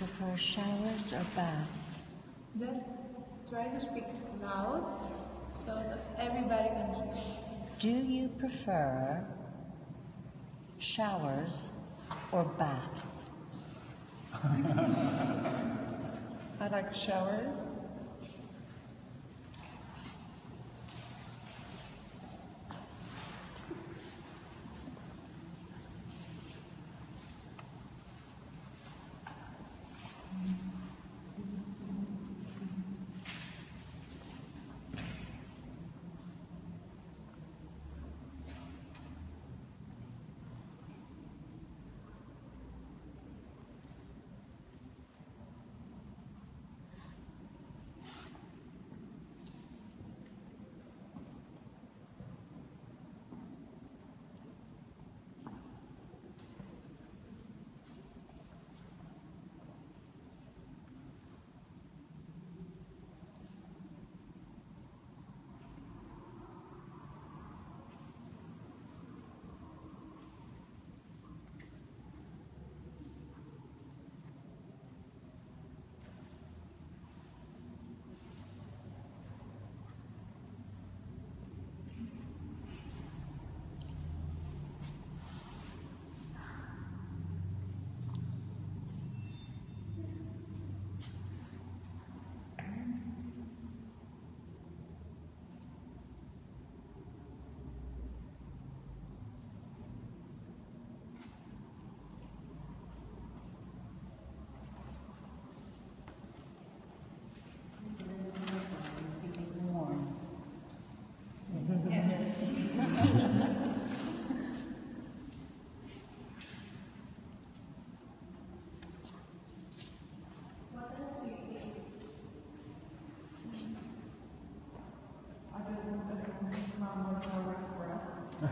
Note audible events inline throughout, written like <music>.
prefer showers or baths? Just try to speak loud so that everybody can hear. Do you prefer showers or baths? <laughs> I like showers. I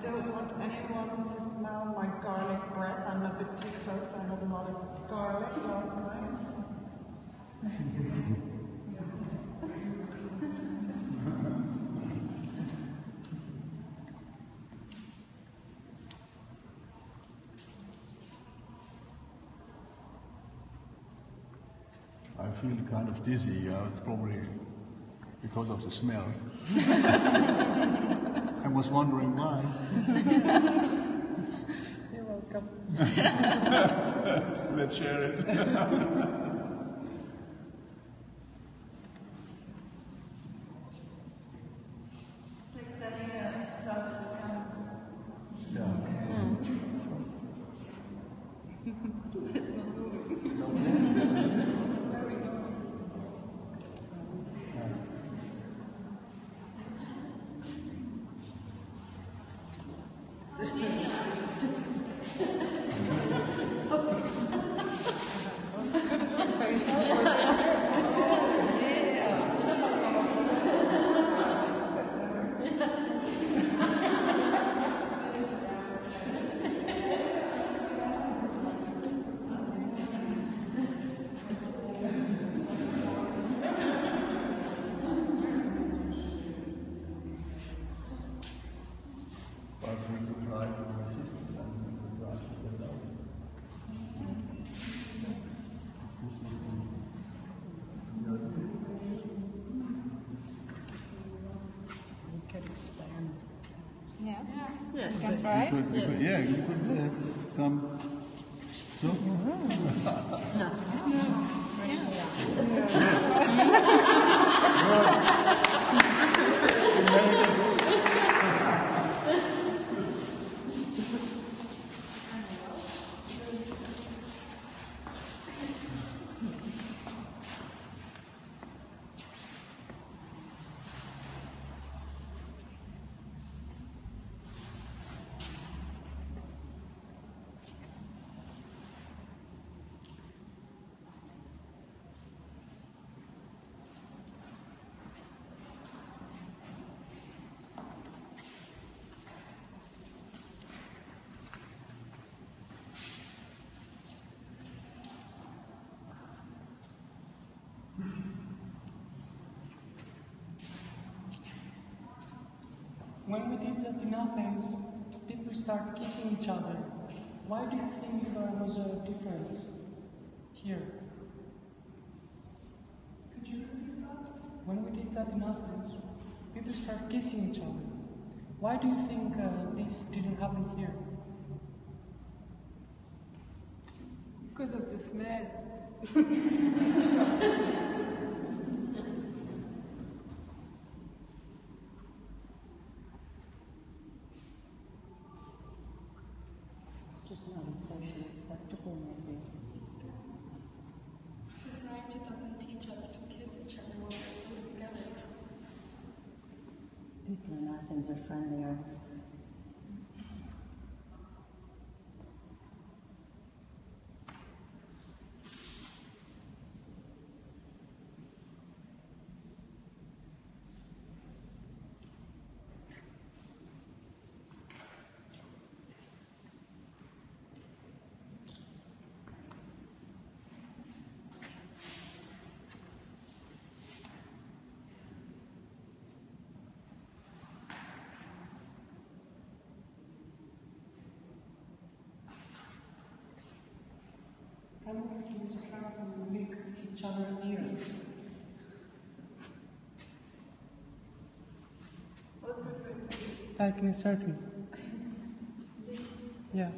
don't want anyone to smell my garlic breath. I'm a bit too close. I had a lot of garlic last night. I feel kind of dizzy. Uh, it's probably because of the smell. <laughs> I was wondering why. You're welcome. <laughs> Let's share it. <laughs> So. When we did that in Athens, people start kissing each other. Why do you think there was a difference here? Could you repeat that? When we did that in Athens, people start kissing each other. Why do you think uh, this didn't happen here? Because of the smell. <laughs> Just not socially acceptable, maybe. Society doesn't teach us to kiss each other when we're close together. People in Athens are friendlier. Can we please try to lick each other's ears? What prefer to do? Like in a circle. Yeah.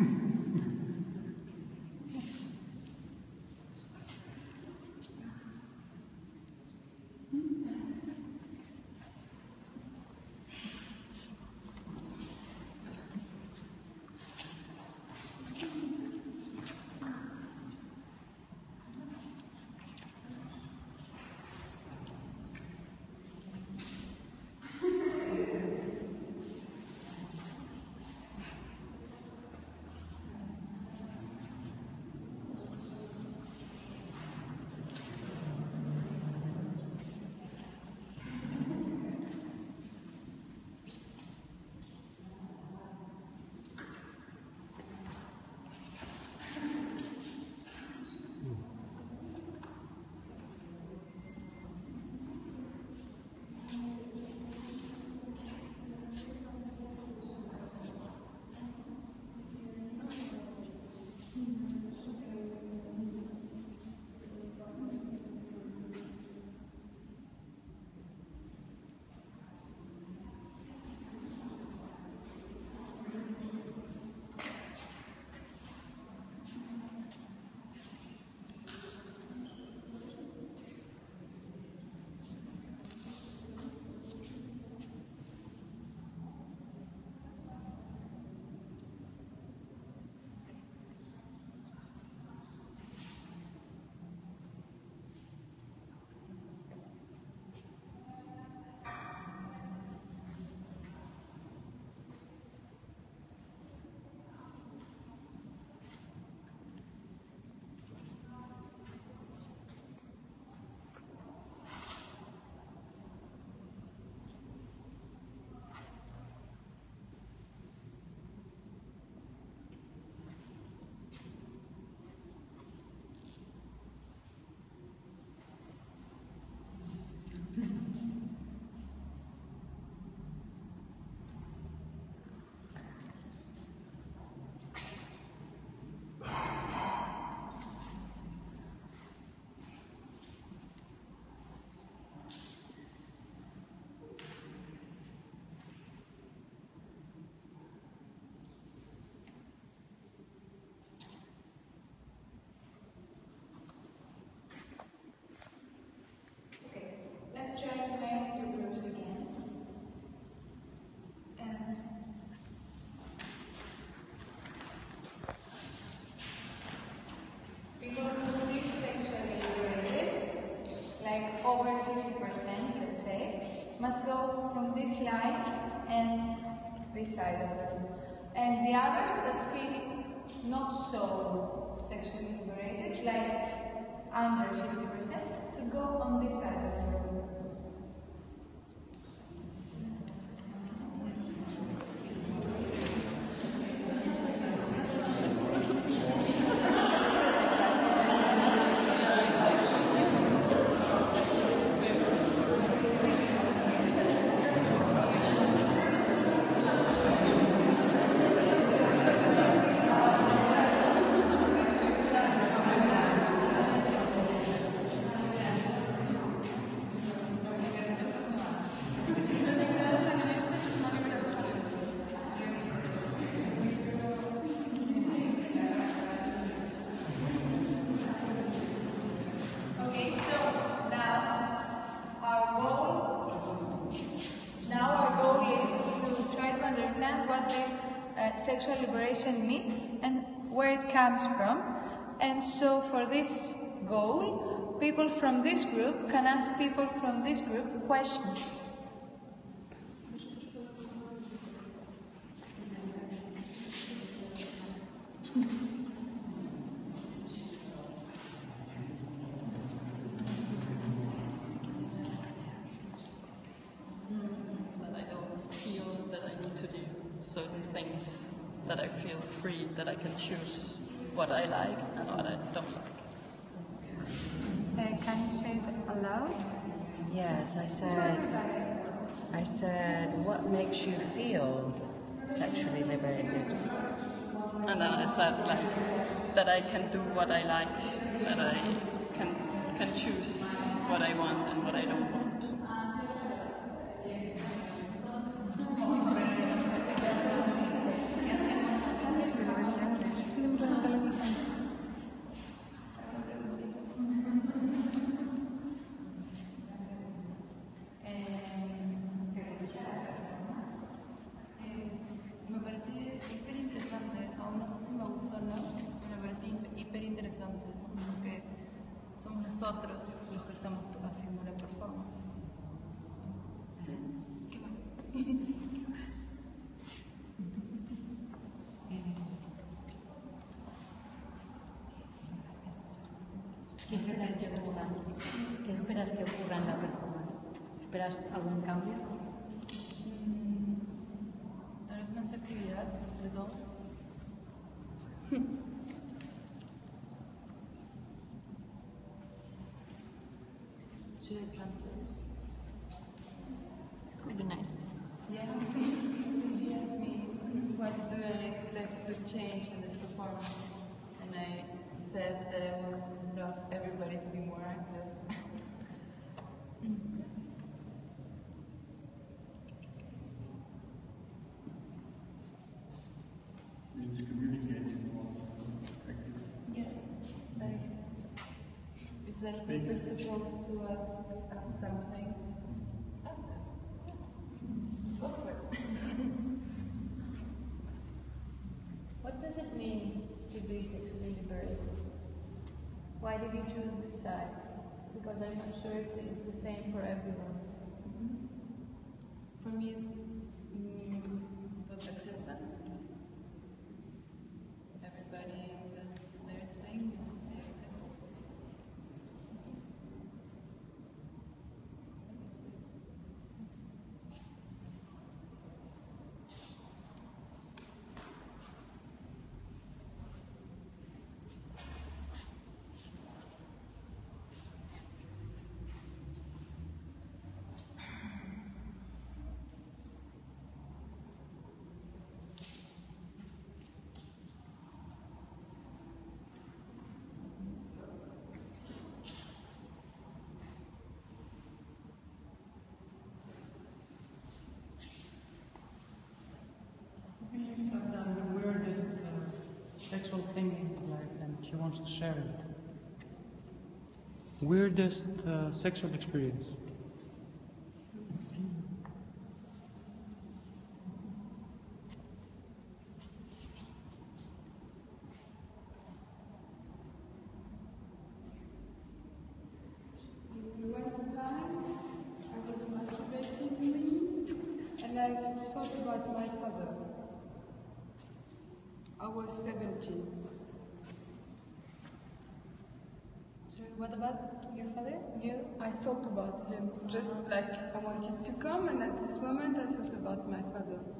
Okay, over 50%, let's say, must go from this line and this side of it. And the others that feel not so sexually liberated, like under 50%, should go on this side of the room. Okay, so now our goal, now our goal is to try to understand what this uh, sexual liberation means and where it comes from. And so for this goal, people from this group can ask people from this group questions. That I don't to do certain things, that I feel free, that I can choose what I like and what I don't like. Uh, can you say it aloud? Yes, I To said, everybody. I said, what makes you feel sexually liberated? Said like that I can do what I like, that I can can choose what I want and what I don't want. Should I translate? Would be nice. Yeah. She asked me, what do I expect to change in this performance? And I said that I would love everybody to be more active. It's communicating more active. Yes. Like, if that group is supposed to ask us something, ask us. Go for it. <laughs> What does it mean to be sexually liberated? Why did you choose this side? Because I'm not sure if it's the same for everyone. Mm-hmm. For me, it's mm, both acceptance. Everybody does their thing. I accept it. He believes has done the weirdest uh, sexual thing in his life and he wants to share it. Weirdest uh, sexual experience. One time I was masturbating and I thought about my father. I was 17. Sorry, what about your father? You? I thought about him, just like I wanted to come, and at this moment I thought about my father.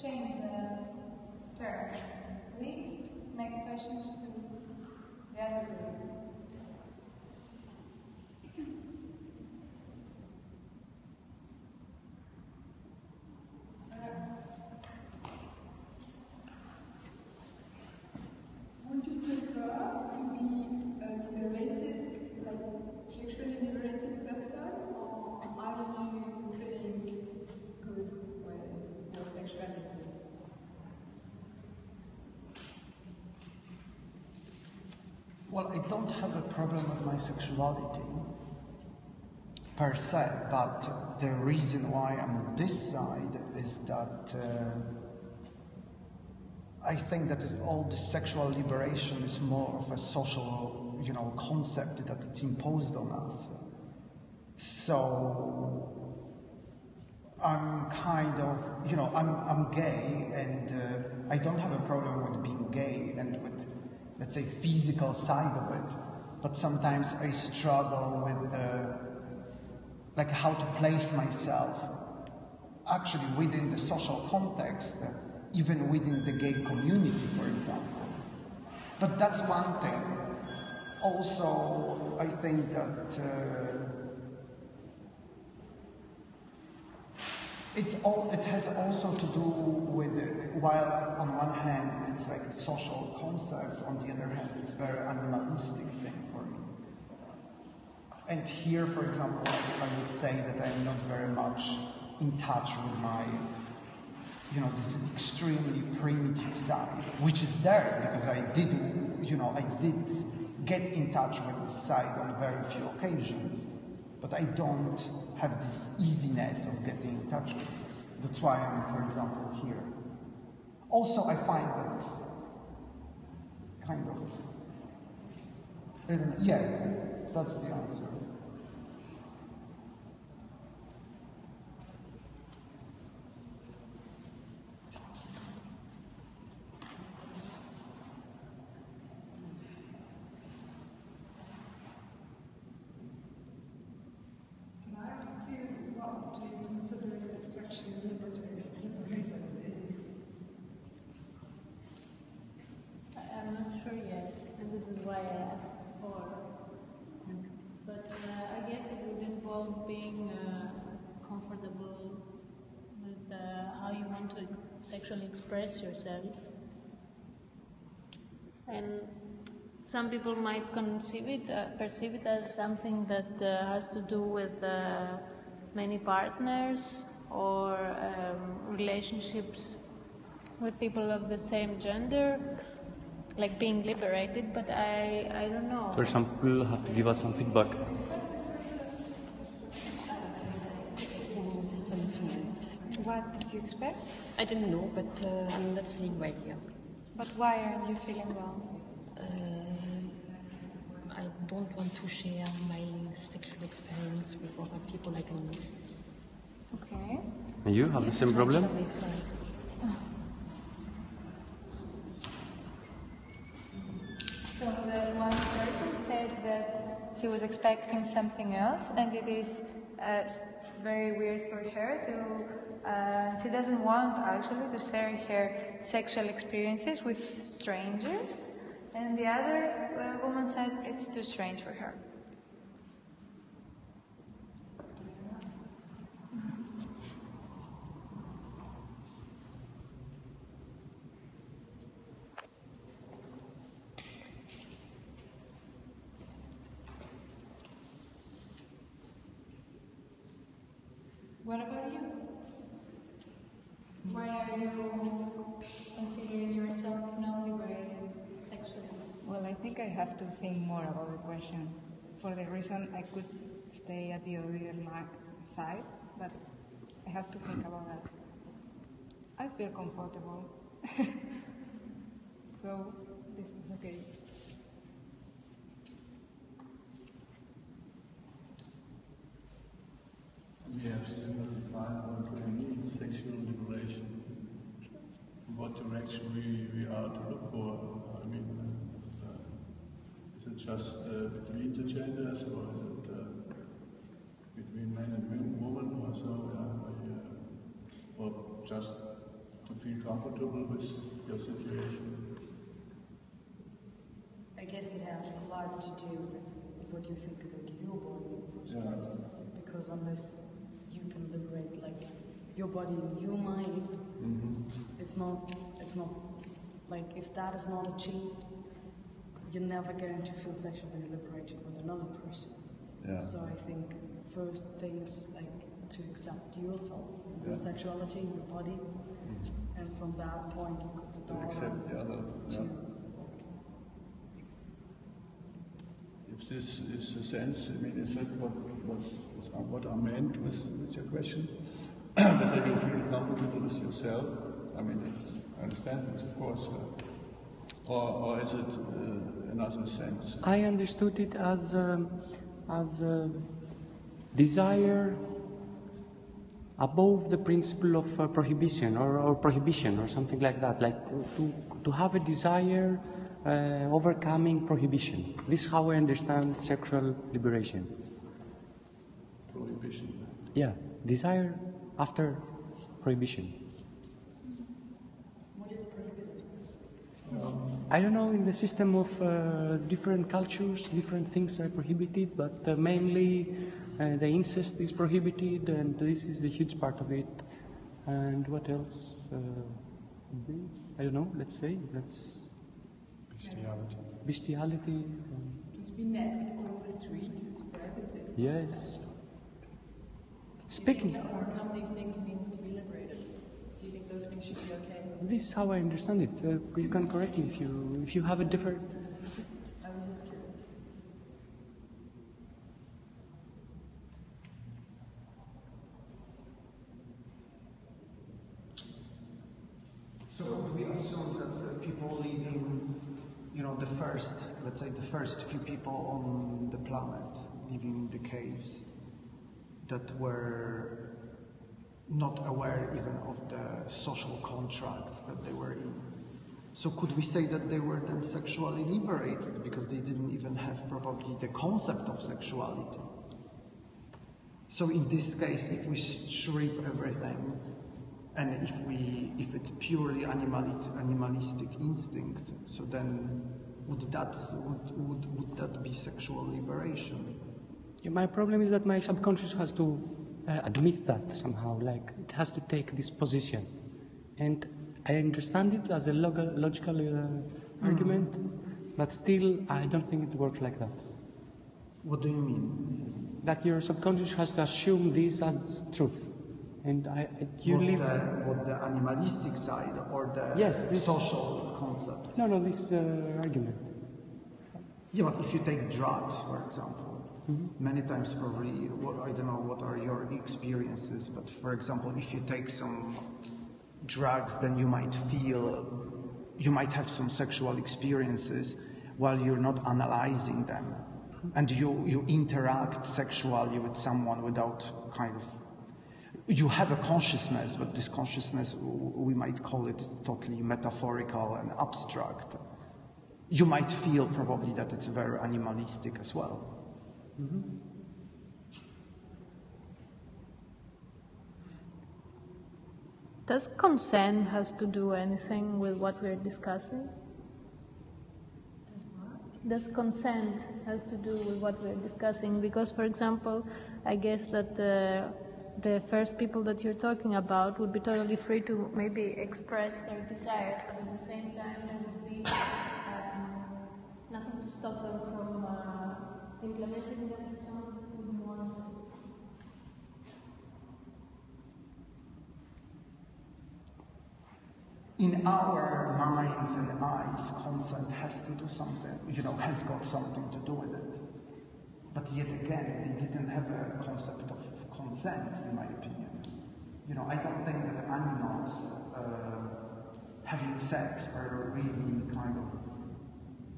Change the term. We make questions to the other group. Would you prefer to be a liberated, like sexually liberated person, or are you feeling good with your sexuality? Well, I don't have a problem with my sexuality per se, but the reason why I'm on this side is that uh, I think that all the sexual liberation is more of a social, you know, concept that it's imposed on us. So I'm kind of, you know, I'm, I'm gay and uh, I don't have a problem with being gay and with, let's say, physical side of it. But sometimes I struggle with, uh, like, how to place myself actually within the social context, even within the gay community, for example. But that's one thing. Also, I think that. Uh, It's all, it has also to do with, while on one hand it's like a social concept, on the other hand it's very animalistic thing for me. And here, for example, I would say that I'm not very much in touch with my, you know, this extremely primitive side, which is there because I did, you know, I did get in touch with this side on very few occasions, but I don't have this easiness of getting in touch with. That's why I'm, for example, here. Also, I find that kind of, know, yeah, that's the answer. Can I ask you what do you consider sexually liberated liberated is? I- I'm not sure yet, and this is why I asked before. But uh, I guess it would involve being uh, comfortable with uh, how you want to sexually express yourself. And some people might conceive it, uh, perceive it as something that uh, has to do with uh, many partners or um, relationships with people of the same gender, like being liberated. But I, I don't know. For example, have to give us some feedback. Something else. What did you expect? I don't know, but uh, I'm not feeling well here. But why aren't you feeling well? Uh, I don't want to share my sexual experience with other people I don't know. Okay. And you have the same problem? So the one person said that she was expecting something else, and it is uh, very weird for her to. Uh, she doesn't want actually to share her sexual experiences with strangers, and the other uh, woman said it's too strange for her. What about you? Why are you considering yourself not liberated sexually? Well, I think I have think more about the question. For the reason I could stay at the other side, but I have to think about that. I feel comfortable. <laughs> so this is okay. We have still defined what we mean sexual liberation. What direction we, we are to look for. I mean, is it just uh, between the genders or is it uh, between men and women, women or so? Yeah, I, uh, or just to feel comfortable with your situation. I guess it has a lot to do with what you think about your body in the first place. Because unless you can liberate like your body and your mind, it's not it's not like if that is not achieved, you're never going to feel sexually liberated with another person. Yeah. So I think first things like to accept yourself, your sexuality, your body, and from that point you could To start accept the other. Yeah. If this is the sense, I mean, is that what, what, what I meant with, with your question? <clears throat> Whether you feel comfortable with yourself? I mean, it's, I understand this, of course. Uh, or, or is it uh, another sense? I understood it as um, as a desire above the principle of uh, prohibition or, or prohibition or something like that, like to, to have a desire uh, overcoming prohibition. This is how I understand sexual liberation. Prohibition. Yeah, desire after prohibition. what is prohibited. I don't know, in the system of uh, different cultures, different things are prohibited, but uh, mainly uh, the incest is prohibited, and this is a huge part of it. And what else? Uh. I don't know, let's say. Let's Bestiality. bestiality. um, Just be naked on the street is prohibited. yes. Speaking. of. overcome these things means to be liberated? So you think those things should be okay? This is how I understand it. Uh, you can correct me if you if you have a different. I was just curious. So would we assume that uh, people living, you know, the first, let's say the first few people on the planet living in the caves that were not aware even of the social contracts that they were in. So could we say that they were then sexually liberated because they didn't even have probably the concept of sexuality? So in this case, if we strip everything, and if we, if it's purely animalit, animalistic instinct, so then would that would, would, would that be sexual liberation? Yeah, my problem is that my subconscious has to admit that somehow, like it has to take this position. And I understand it as a log- logical uh, argument, but still, I don't think it works like that. What do you mean? That your subconscious has to assume this as truth. And I, I- you what, live. the, what the animalistic side or the Yes, this- social concept? No, no, this uh, argument. Yeah, but if you take drugs, for example, many times probably, what, I don't know what are your experiences, but for example, if you take some drugs, then you might feel, you might have some sexual experiences while you're not analyzing them. And you, you interact sexually with someone without kind of you have a consciousness, but this consciousness, we might call it totally metaphorical and abstract. You might feel probably that it's very animalistic as well. Does consent has to do anything with what we're discussing? Does consent has to do with what we're discussing? Because, for example, I guess that the, the first people that you're talking about would be totally free to maybe express their desires, but at the same time, there would be um, nothing to stop them from uh, implementing them. In our minds and eyes, consent has to do something, you know, has got something to do with it. But yet again, they didn't have a concept of consent, in my opinion. You know, I don't think that animals uh, having sex are really kind of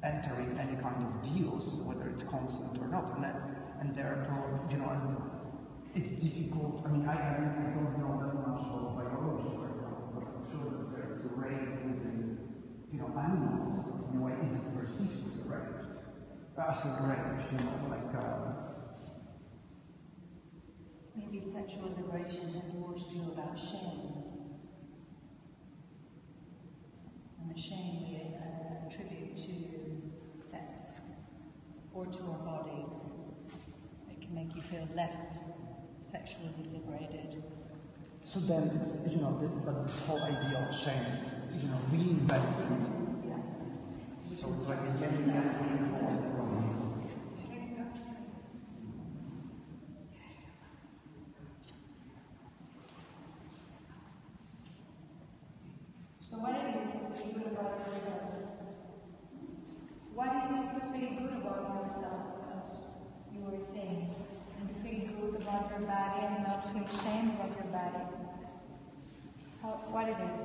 entering any kind of deals, it's consent or not. And, and they're you know, it's difficult. I mean, I, I, don't know that much about biology, for example, but I'm sure that there's a rape within, you know, animals. In a way, is perceived as a rape? As a rape, you know, like. Uh, Maybe sexual liberation has more to do about shame. And the shame we uh, attribute to sex or to our bodies. It can make you feel less sexually liberated. So then it's, you know, this, but this whole idea of shame, it's, you know, reinvented. Yes. So it's like a getting at the So what it is to feel good about yourself? What it is to feel good about yourself, as you were saying, and to feel good about your body and not feel shame about your body. How, what it is?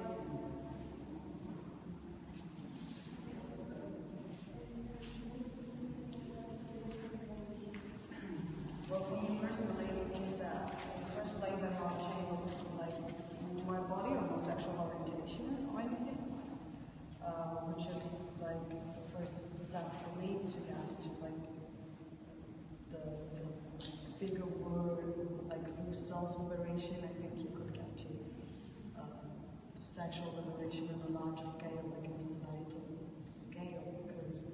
Well, for me personally, it means that in the first place I'm not ashamed of like my body or my sexual orientation or anything, uh, which is like the first step for me to get to like the, the bigger word, like through self-liberation, I think you could get to uh, sexual liberation on a larger scale, like in a societal scale, because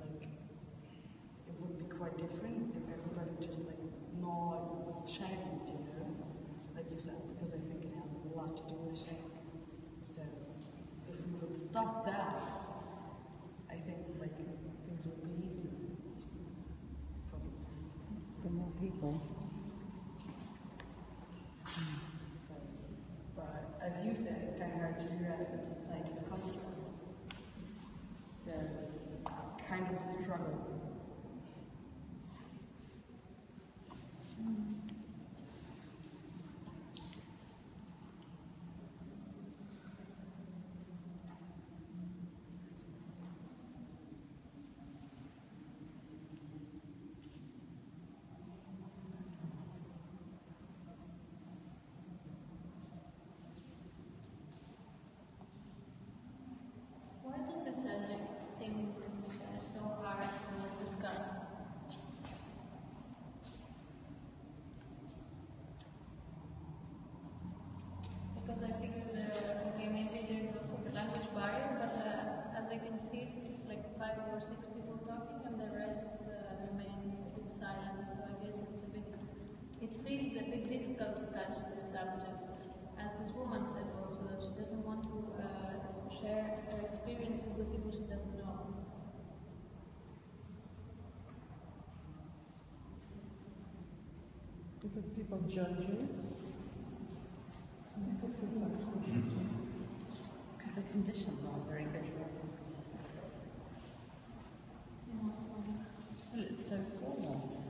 like it would be quite different if everybody just like not was ashamed, you know, like you said, because I think it has a lot to do with shame. So if we would stop that, I think like things would be easier. Probably. For more people. So, but as you said, it's kind of hard to do that in society's construct. So it's kind of a struggle. Why does subject seem uh, so hard to discuss? Because I the, okay, maybe there's also the language barrier, but uh, as I can see, it's like five or six people talking and the rest uh, remains a bit silent, so I guess it's a bit, it feels a bit difficult to touch this subject. As this woman said also, that she doesn't want to share her experiences with people she doesn't know. Because people judge you. Because the conditions aren't very good for us. Well, it's so formal.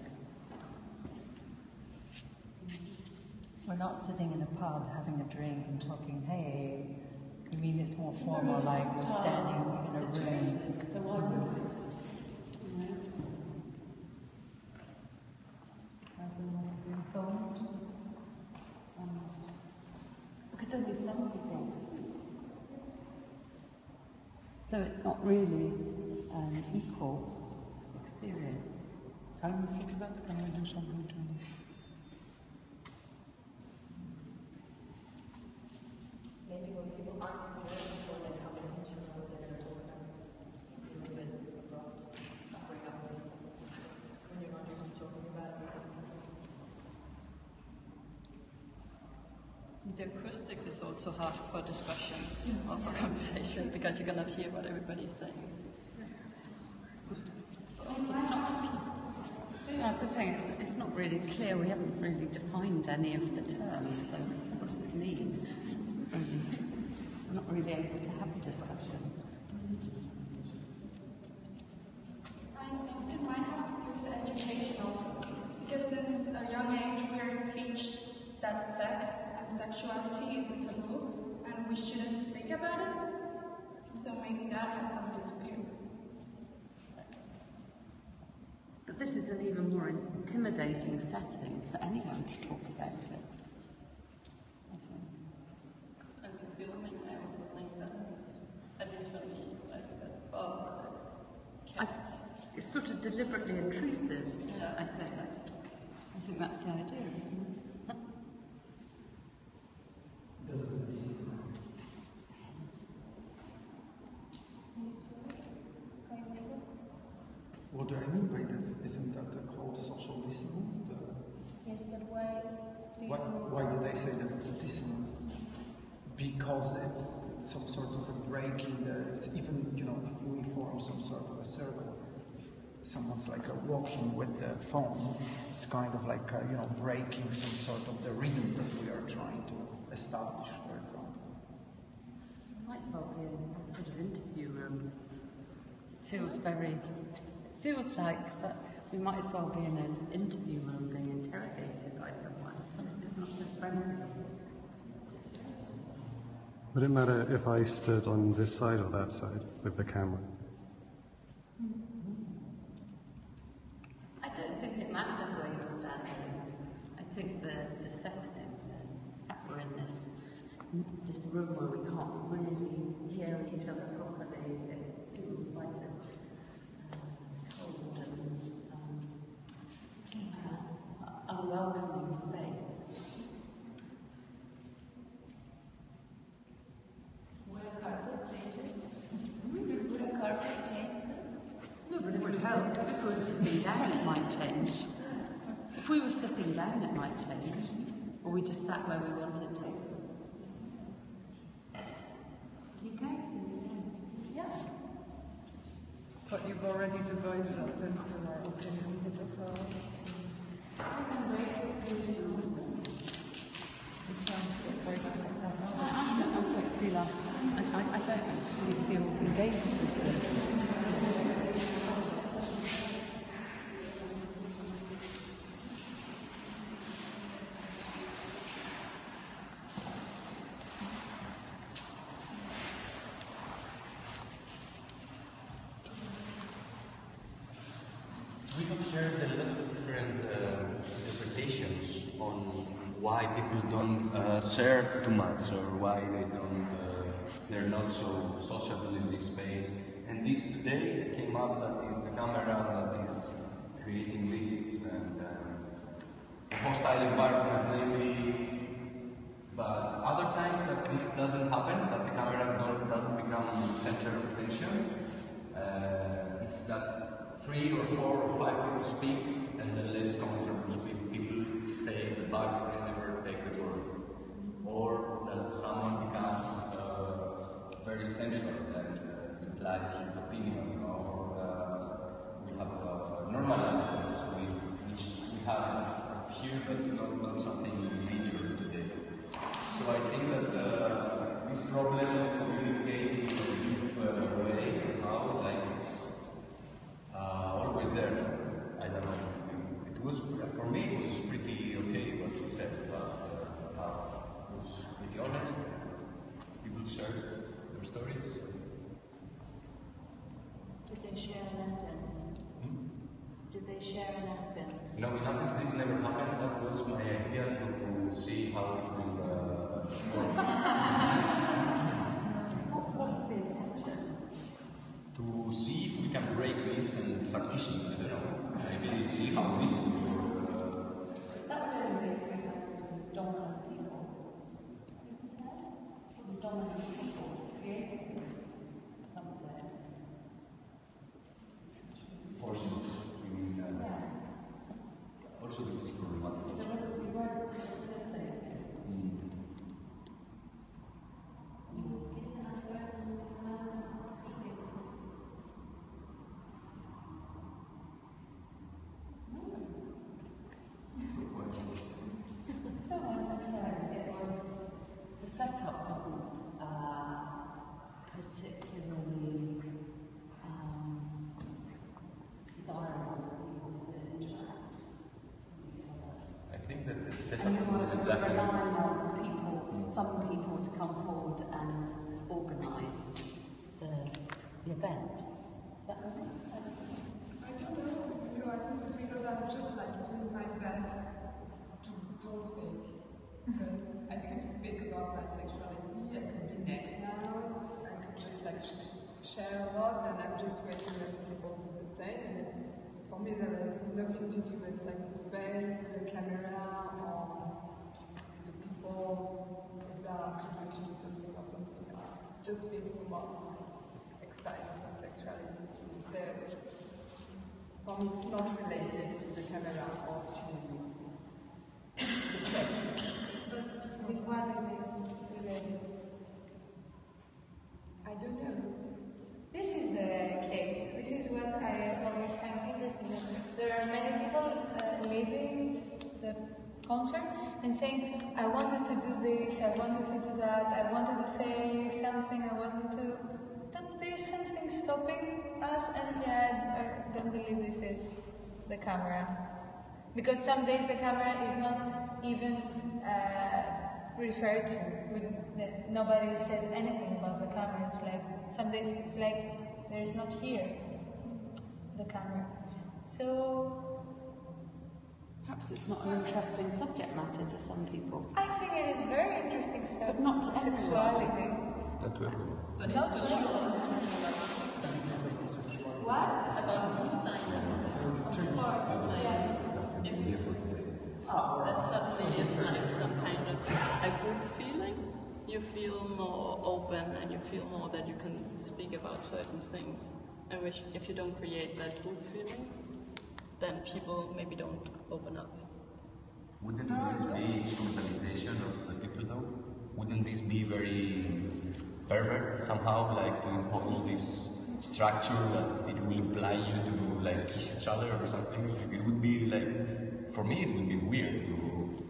We're not sitting in a pub having a drink and talking, hey, I mean it's more formal, like we're standing in a room. So why would we? As being filmed. Um, because only some people. So it's not really an equal experience. Can we fix that? Can we do something to Maybe when people aren't prepared before they come into what they're going to talk about, you do it abrupt to bring up these topics. When you're not used to talking about it, The is hard for discussion or for <laughs> conversation because you cannot hear what everybody's saying. Also, it's was saying, it's, it's not really clear. We haven't really defined any of the terms. So, what does it mean? It's not really able to have a discussion. I think it might have to do with education also. Because since a young age we are taught that sex and sexuality is a taboo and we shouldn't speak about it. So maybe that has something to do. But this is an even more intimidating setting for anyone to talk about it. And the filming, I also think that's, at least for me, like a bit above. I, it's sort of deliberately intrusive, Yeah. I think. I think that's the idea, isn't it? What do I mean by this? Isn't that called social dissonance? The, Yes, but why do you... why, why did I say that it's a dissonance? Because it's some sort of a break in the, even, you know, if we form some sort of a circle, if someone's like walking with the phone, it's kind of like, uh, you know, breaking some sort of the rhythm that we are trying to establish, for example. Might as well be in some sort of interview room. Feels very, it feels like that we might as well be in an interview room being interrogated by someone. It's not so friendly. Would it matter if I stood on this side or that side with the camera? I don't think it matters where you're standing. I think the, the setting, the fact we're in this this room where we can't really hear each other properly, it feels quite a uh, cold and um, uh, unwelcoming space. Would a carpet change it? Would a carpet change this? No, but it would help. If we were sitting down, it might change. If we were sitting down, it might change. Or we just sat where we wanted to. You can see it. Yeah. But you've already divided us into our opinions of ourselves. We can break this into I don't, I don't feel like, I, I, I don't actually feel engaged with it. We have heard a lot of different uh, interpretations on why people don't uh, share too much or why they don't, uh, they're so sociable in this space. And this today came up that is the camera that is creating this and uh, a hostile environment maybe. But other times that this doesn't happen, that the camera doesn't become center of attention, uh, it's that three or four or five people speak and the less comfortable speak people stay in the back and never take the word. Or that someone becomes very central and uh, implies his opinion. Or uh, we have uh, normal we, which we have here but not, not something major today. So I think that this problem of communicating in a deep way somehow, like it's always there. So I don't know. It, was for me. It was pretty okay what he said, but uh, it was pretty honest. He People shared their stories. Did they share an Athens? Did they share an Athens? No, in Athens this never happened. That was my idea to see how it will uh, work. <laughs> What was the intention? to see if we can break this and start teaching. I don't know. Maybe see how this will work. That would only be if we have some dominant people. Dominant people creating something. Forces. I mean, uh, also this is problematic. There wasn't, we weren't facilitating. Mm. No, I'm just saying it was the setup wasn't uh, particularly um, desirable for people to interact with each other. I think that the And setup we were relying on people, some people to come forward and organise the, the event. Is that right? I don't know. You know, I think it's because I'm just like doing my best to don't speak. Because I can speak about my sexuality, I could be naked now, I could just like sh- share a lot, and I'm just waiting for people do the same. And it's, for me, there is nothing to do with like the space, the camera, or the people if asking me to do something or something else. Just speaking about my experience of sexuality the stage. for me it's not related to the camera or to the space. But with what it is related? I don't know. This is the case. This is what I always find interesting. There are many people uh, leaving the and saying, I wanted to do this, I wanted to do that, I wanted to say something, I wanted to. But there is something stopping us, and yeah, I don't believe this is the camera. Because some days the camera is not even uh, referred to. We, that nobody says anything about the camera. It's like some days it's like there is not here the camera. So Perhaps it's not an interesting subject matter to some people. I think it is very interesting stuff. But not to sexuality. Not to everyone. But it's to to all. What? about mood dynamic. Of course, like, if there suddenly is like some kind of a group feeling, you feel more open and you feel more that you can speak about certain things. And which, if you don't create that group feeling, then people maybe don't open up. Wouldn't this be socialization of the people though? Wouldn't this be very pervert somehow, like to impose this structure that it will imply you to like kiss each other or something? It would be like, for me it would be weird to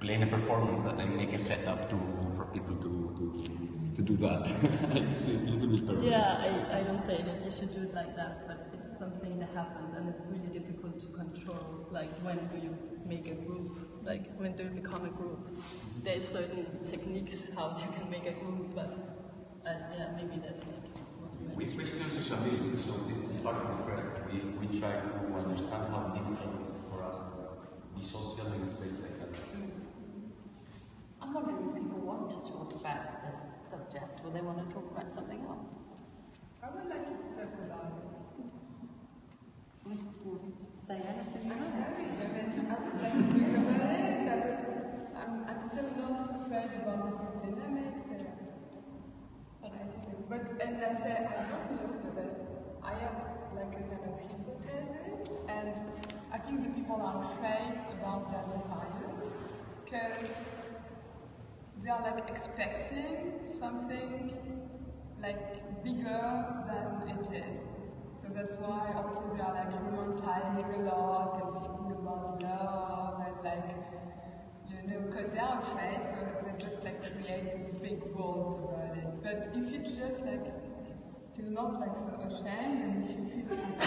play in a performance that I make a setup to for people to to, to do that. <laughs> it's a little bit pervert. Yeah, I, I don't say that you should do it like that, but it's something that happened and it's really difficult to control. Like when do you make a group? Like when do you become a group? There's certain techniques how you can make a group, but uh, yeah, maybe that's not. We switch to sociability, so this is part of the project. We, we try to understand how difficult it is for us to be social in a space like that. I'm wondering if people want to talk about this subject or they want to talk about something else. I would like to talk about it. Will say anything. I'm sorry, I mean, I would like to talk about it. I'm, I'm still not afraid about the dynamics. Uh, but I think, but and I say I don't know, but I, I have like a kind of hypothesis, and I think the people are afraid about their desires because they are like expecting something like bigger than it is. So that's why also they are like romanticizing a lot and thinking about love and like, you know, because they are afraid, so they just like create big worlds about it. But if you just like feel not like so ashamed and if you feel at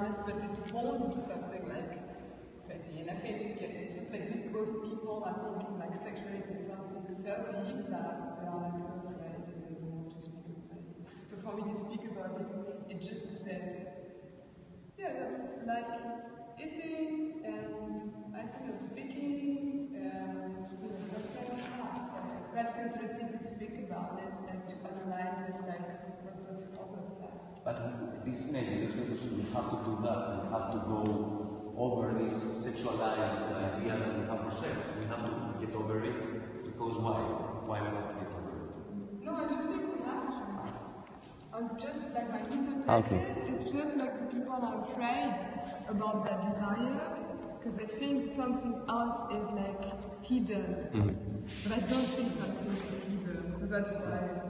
but it won't be something like crazy. And I think it's just like because people are thinking like sexuality is something so big that they are like so afraid that they don't want to speak about it. So for me to speak about it, it's just to say, yeah, that's like eating and I don't know, speaking and you know, that's interesting to speak about it and to analyze it like a lot of other stuff. But this is maybe because we have to do that. We have to go over this sexualized idea that we have for sex. We have to get over it because why? Why we have to get over it? No, I don't think we have to. I'm just like my hypothesis. Okay. It's just like the people are afraid about their desires because they think something else is like hidden. Mm-hmm. But I don't think something is hidden. So that's why I'm really good.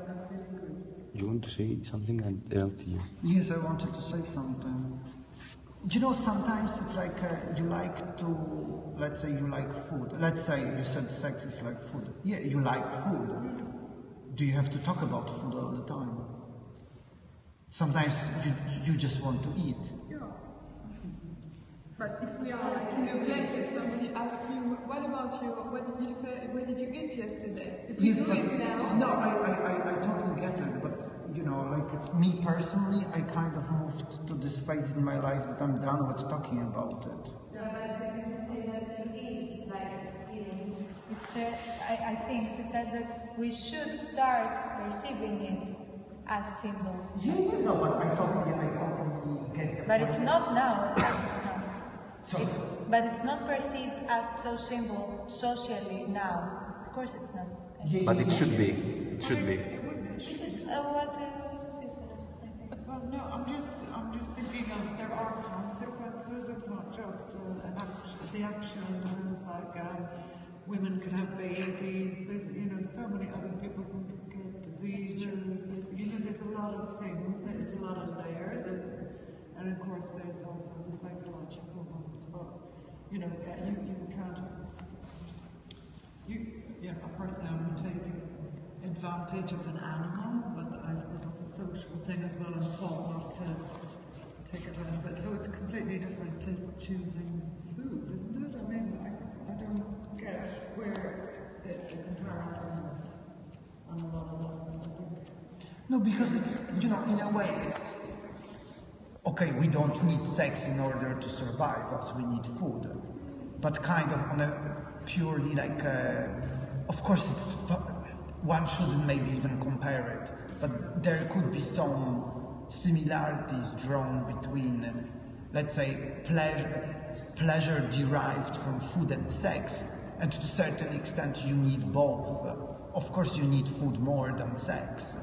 You want to say something? I interrupt you. Yes, I wanted to say something. You know, sometimes it's like uh, you like to, let's say you like food. Let's say you said sex is like food. Yeah, you like food. Do you have to talk about food all the time? Sometimes you, you just want to eat. Yeah. But if we are like in a place and somebody asks you, what about you? What did you say? What did you eat yesterday? If we Yes, do it now. No, I, I, I, I totally get it, but you know, like me personally, I kind of moved to this phase in my life that I'm done with talking about it. Yeah, but it's a say that there is like feeling. It's a, I, I think she said that we should start perceiving it as symbol. Yes, no, but I totally, I totally get that. But it's not now, of course it's not. So- It- but it's not perceived as so simple socially now. Of course, it's not. But it should be. It should be. This is uh, what uh. Well, no, I'm just, I'm just thinking of there are consequences. It's not just uh, an action. The action is like um, women can have babies. There's, you know, so many other people can get diseases. There's, you know, there's a lot of things. It's a lot of layers, and and of course there's also the psychological ones. But you know, you you can't. You, you know, a person would take advantage of an animal, but I suppose it's a social thing as well, and not to take advantage of it. So it's completely different to choosing food, isn't it? I mean, I, I don't get where the, the comparison is on a lot of levels. I think. No, because it's, you know, in a way, it's okay, we don't need sex in order to survive, as we need food. But kind of on a purely like, uh, of course, it's one shouldn't maybe even compare it, but there could be some similarities drawn between, let's say, pleasure, pleasure derived from food and sex, and to a certain extent, you need both. Of course, you need food more than sex.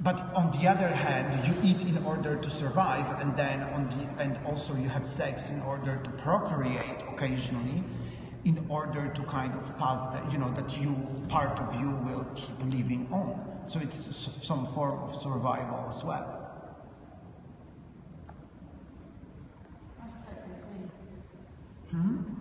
But on the other hand, you eat in order to survive, and then on the and also you have sex in order to procreate occasionally, in order to kind of pass that you know that you part of you will keep living on. So it's some form of survival as well. I totally agree. Hmm?